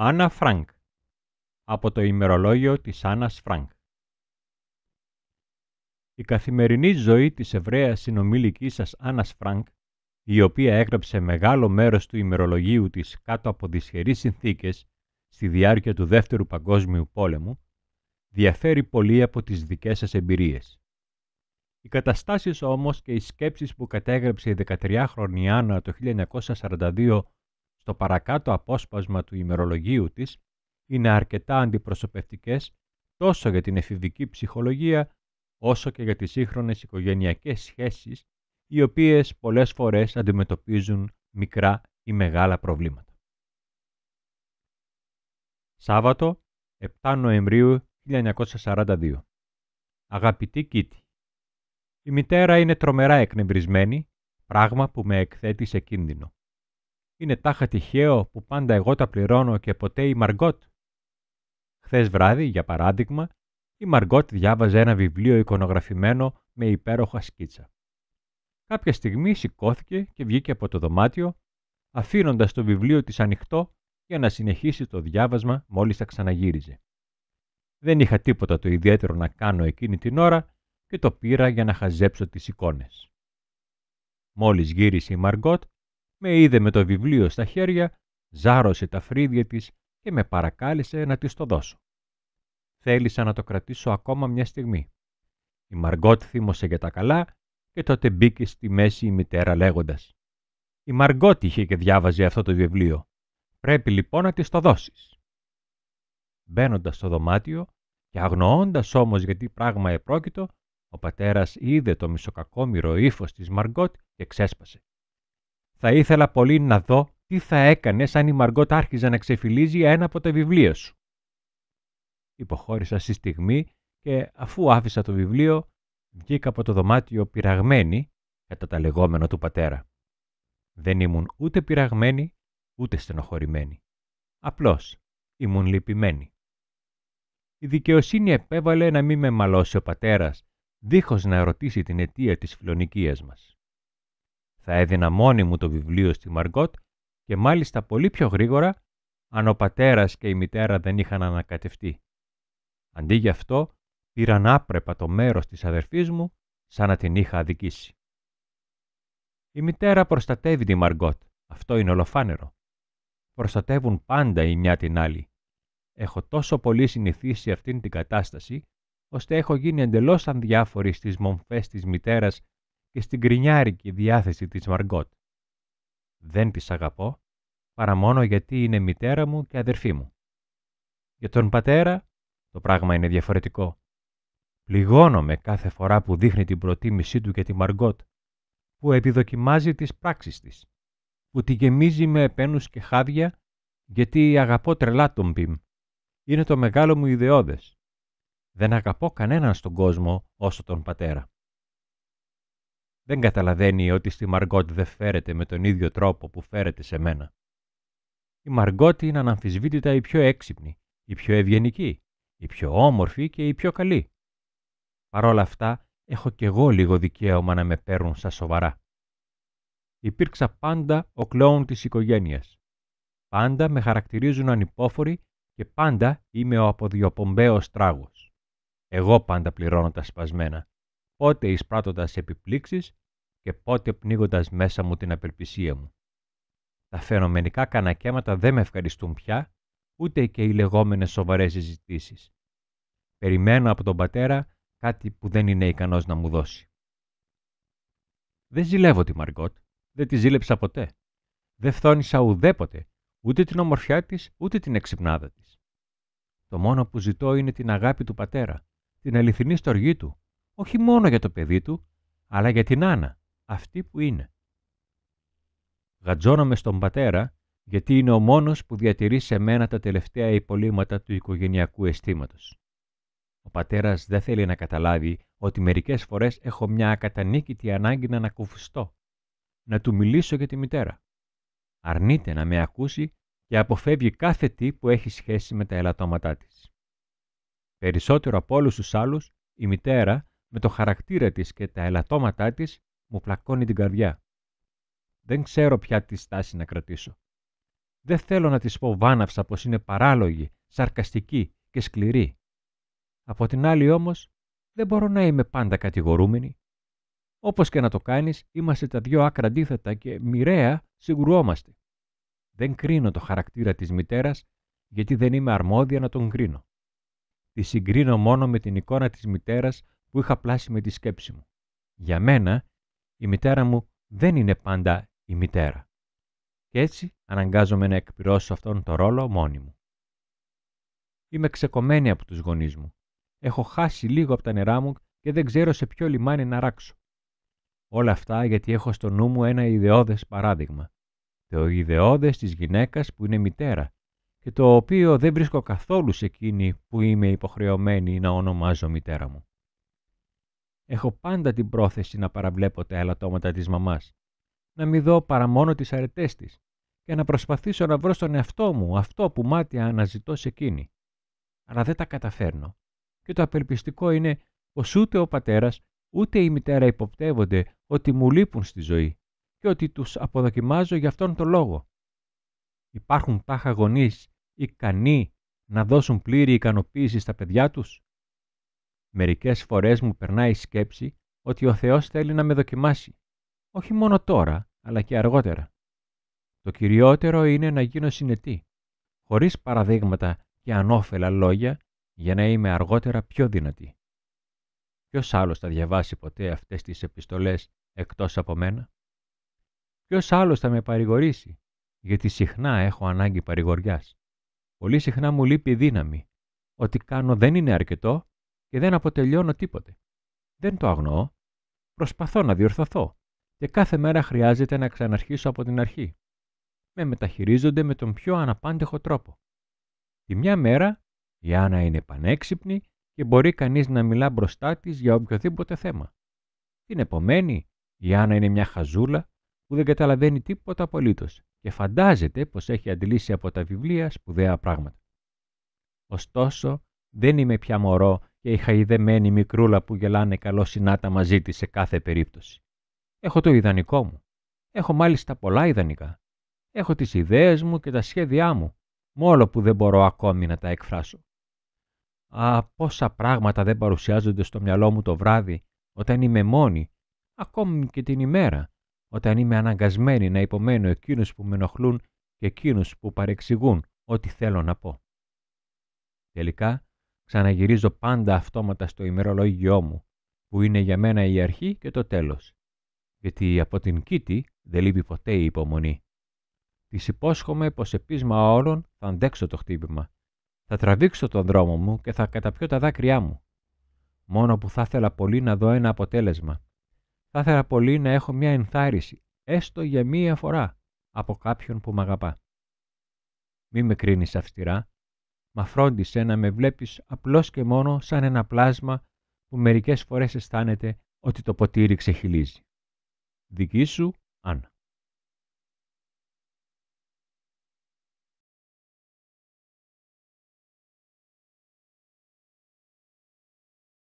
Άννα Φρανκ από το ημερολόγιο της Άννας Φρανκ Η καθημερινή ζωή της Εβραίας συνομήλικης σας Άννας Φρανκ, η οποία έγραψε μεγάλο μέρος του ημερολογίου της κάτω από δυσχερείς συνθήκες στη διάρκεια του Δεύτερου Παγκόσμιου Πόλεμου, διαφέρει πολύ από τις δικές σας εμπειρίες. Οι καταστάσεις όμως και οι σκέψεις που κατέγραψε η 13χρονη Άννα το 1942 στο παρακάτω απόσπασμα του ημερολογίου της είναι αρκετά αντιπροσωπευτικές τόσο για την εφηβική ψυχολογία όσο και για τις σύγχρονες οικογενειακές σχέσεις οι οποίες πολλές φορές αντιμετωπίζουν μικρά ή μεγάλα προβλήματα. Σάββατο, 7 Νοεμβρίου 1942 Αγαπητή Κίτη Η μητέρα είναι τρομερά εκνευρισμένη, πράγμα που με εκθέτει σε κίνδυνο. Είναι τάχα τυχαίο που πάντα εγώ τα πληρώνω και ποτέ η Μαργκότ. Χθες βράδυ, για παράδειγμα, η Μαργκότ διάβαζε ένα βιβλίο εικονογραφημένο με υπέροχα σκίτσα. Κάποια στιγμή σηκώθηκε και βγήκε από το δωμάτιο, αφήνοντας το βιβλίο της ανοιχτό για να συνεχίσει το διάβασμα μόλις θα ξαναγύριζε. Δεν είχα τίποτα το ιδιαίτερο να κάνω εκείνη την ώρα και το πήρα για να χαζέψω τις εικόνες. Μόλις γύρισε η Μαργκότ, με είδε με το βιβλίο στα χέρια, ζάρωσε τα φρύδια της και με παρακάλεσε να της το δώσω. Θέλησα να το κρατήσω ακόμα μια στιγμή. Η Μαργκότ θύμωσε για τα καλά και τότε μπήκε στη μέση η μητέρα λέγοντας «Η Μαργκότ είχε και διάβαζε αυτό το βιβλίο. Πρέπει λοιπόν να της το δώσεις». Μπαίνοντας στο δωμάτιο και αγνοώντας όμως γιατί πράγμα επρόκειτο, ο πατέρας είδε το μισοκακόμυρο ύφος της Μαργκότ και ξέσπασε. Θα ήθελα πολύ να δω τι θα έκανε αν η Μαργκότ άρχιζε να ξεφυλίζει ένα από τα βιβλία σου. Υποχώρησα στη στιγμή και αφού άφησα το βιβλίο, βγήκα από το δωμάτιο πειραγμένη κατά τα λεγόμενα του πατέρα. Δεν ήμουν ούτε πειραγμένη, ούτε στενοχωρημένη. Απλώς ήμουν λυπημένη. Η δικαιοσύνη επέβαλε να μην με μαλώσει ο πατέρας, δίχως να ρωτήσει την αιτία της φιλονικίας μας. Θα έδινα μόνη μου το βιβλίο στη Μαργκότ και μάλιστα πολύ πιο γρήγορα αν ο πατέρας και η μητέρα δεν είχαν ανακατευτεί. Αντί γι' αυτό πήραν άπρεπα το μέρος της αδερφής μου σαν να την είχα αδικήσει. Η μητέρα προστατεύει τη Μαργκότ, αυτό είναι ολοφάνερο. Προστατεύουν πάντα η μια την άλλη. Έχω τόσο πολύ συνηθίσει αυτήν την κατάσταση, ώστε έχω γίνει εντελώς ανδιάφορη στις μομφές της μητέρας και στην κρινιάρικη διάθεση της Μαργκότ. Δεν της αγαπώ, παρά μόνο γιατί είναι μητέρα μου και αδερφή μου. Για τον πατέρα το πράγμα είναι διαφορετικό. Πληγώνομαι κάθε φορά που δείχνει την προτίμησή του για τη Μαργκότ, που επιδοκιμάζει τις πράξεις της, που τη γεμίζει με επένους και χάδια, γιατί αγαπώ τρελά τον Πιμ. Είναι το μεγάλο μου ιδεώδες. Δεν αγαπώ κανέναν στον κόσμο όσο τον πατέρα δεν καταλαβαίνει ότι στη Μαργκότ δεν φέρεται με τον ίδιο τρόπο που φέρεται σε μένα. Η Μαργκότ είναι αναμφισβήτητα η πιο έξυπνη, η πιο ευγενική, η πιο όμορφη και η πιο καλή. Παρ' όλα αυτά, έχω κι εγώ λίγο δικαίωμα να με παίρνουν στα σοβαρά. Υπήρξα πάντα ο κλόουν της οικογένειας. Πάντα με χαρακτηρίζουν ανυπόφοροι και πάντα είμαι ο αποδιοπομπαίος τράγος. Εγώ πάντα πληρώνω τα σπασμένα πότε εισπράττοντας επιπλήξεις και πότε πνίγοντας μέσα μου την απελπισία μου. Τα φαινομενικά κανακέματα δεν με ευχαριστούν πια, ούτε και οι λεγόμενες σοβαρές συζητήσεις. Περιμένω από τον πατέρα κάτι που δεν είναι ικανός να μου δώσει. Δεν ζηλεύω τη Μαργκότ, δεν τη ζήλεψα ποτέ. Δεν φθόνησα ουδέποτε, ούτε την ομορφιά της, ούτε την εξυπνάδα της. Το μόνο που ζητώ είναι την αγάπη του πατέρα, την αληθινή στοργή του, όχι μόνο για το παιδί του, αλλά για την Άννα, αυτή που είναι. Γατζώνομαι στον πατέρα, γιατί είναι ο μόνος που διατηρεί σε μένα τα τελευταία υπολείμματα του οικογενειακού αισθήματος. Ο πατέρας δεν θέλει να καταλάβει ότι μερικές φορές έχω μια ακατανίκητη ανάγκη να ανακουφιστώ, να του μιλήσω για τη μητέρα. Αρνείται να με ακούσει και αποφεύγει κάθε τι που έχει σχέση με τα ελαττώματά της. Περισσότερο από όλους τους άλλους, η μητέρα με το χαρακτήρα της και τα ελαττώματά της μου πλακώνει την καρδιά. Δεν ξέρω ποια τη στάση να κρατήσω. Δεν θέλω να της πω βάναυσα πως είναι παράλογη, σαρκαστική και σκληρή. Από την άλλη όμως, δεν μπορώ να είμαι πάντα κατηγορούμενη. Όπως και να το κάνεις, είμαστε τα δυο άκρα αντίθετα και μοιραία συγκρουόμαστε. Δεν κρίνω το χαρακτήρα της μητέρας, γιατί δεν είμαι αρμόδια να τον κρίνω. Τη συγκρίνω μόνο με την εικόνα της μητέρας που είχα πλάσει με τη σκέψη μου. Για μένα, η μητέρα μου δεν είναι πάντα η μητέρα. Και έτσι αναγκάζομαι να εκπληρώσω αυτόν τον ρόλο μόνη μου. Είμαι ξεκομμένη από τους γονείς μου. Έχω χάσει λίγο από τα νερά μου και δεν ξέρω σε ποιο λιμάνι να ράξω. Όλα αυτά γιατί έχω στο νου μου ένα ιδεώδες παράδειγμα. Το ιδεώδες της γυναίκας που είναι μητέρα και το οποίο δεν βρίσκω καθόλου σε εκείνη που είμαι υποχρεωμένη να ονομάζω μητέρα μου. Έχω πάντα την πρόθεση να παραβλέπω τα ελαττώματα της μαμάς, να μην δω παρά μόνο τις αρετές της και να προσπαθήσω να βρω στον εαυτό μου αυτό που μάτια αναζητώ σε εκείνη. Αλλά δεν τα καταφέρνω. Και το απελπιστικό είναι πως ούτε ο πατέρας ούτε η μητέρα υποπτεύονται ότι μου λείπουν στη ζωή και ότι τους αποδοκιμάζω για αυτόν τον λόγο. Υπάρχουν τάχα γονείς ικανοί να δώσουν πλήρη ικανοποίηση στα παιδιά τους; Μερικές φορές μου περνάει η σκέψη ότι ο Θεός θέλει να με δοκιμάσει, όχι μόνο τώρα, αλλά και αργότερα. Το κυριότερο είναι να γίνω συνετή, χωρίς παραδείγματα και ανώφελα λόγια, για να είμαι αργότερα πιο δυνατή. Ποιος άλλος θα διαβάσει ποτέ αυτές τις επιστολές εκτός από μένα; Ποιος άλλος θα με παρηγορήσει, γιατί συχνά έχω ανάγκη παρηγοριάς; Πολύ συχνά μου λείπει η δύναμη. Ό,τι κάνω δεν είναι αρκετό και δεν αποτελειώνω τίποτε. Δεν το αγνοώ. Προσπαθώ να διορθωθώ και κάθε μέρα χρειάζεται να ξαναρχίσω από την αρχή. Με μεταχειρίζονται με τον πιο αναπάντεχο τρόπο. Τη μια μέρα η Άννα είναι πανέξυπνη και μπορεί κανείς να μιλά μπροστά της για οποιοδήποτε θέμα. Την επομένη η Άννα είναι μια χαζούλα που δεν καταλαβαίνει τίποτα απολύτως και φαντάζεται πως έχει αντιλήσει από τα βιβλία σπουδαία πράγματα. Ωστόσο, δεν είμαι πια μωρό και η χαϊδεμένη μικρούλα που γελάνε καλό συνάτα μαζί της σε κάθε περίπτωση. Έχω το ιδανικό μου. Έχω μάλιστα πολλά ιδανικά. Έχω τις ιδέες μου και τα σχέδιά μου, μόνο που δεν μπορώ ακόμη να τα εκφράσω. Α, πόσα πράγματα δεν παρουσιάζονται στο μυαλό μου το βράδυ, όταν είμαι μόνη, ακόμη και την ημέρα, όταν είμαι αναγκασμένη να υπομένω εκείνους που με ενοχλούν και εκείνους που παρεξηγούν ό,τι θέλω να πω. Τελικά, ξαναγυρίζω πάντα αυτόματα στο ημερολόγιό μου, που είναι για μένα η αρχή και το τέλος. Γιατί από την κήτη δεν λείπει ποτέ η υπομονή. Της υπόσχομαι πως σε πείσμα όλων θα αντέξω το χτύπημα. Θα τραβήξω τον δρόμο μου και θα καταπιώ τα δάκρυά μου. Μόνο που θα ήθελα πολύ να δω ένα αποτέλεσμα θα ήθελα πολύ να έχω μια ενθάρρυνση, έστω για μία φορά, από κάποιον που με αγαπά. Μη με κρίνεις αυστηρά, μα φρόντισε να με βλέπεις απλώς και μόνο σαν ένα πλάσμα που μερικές φορές αισθάνεται ότι το ποτήρι ξεχυλίζει. Δική σου, Άννα.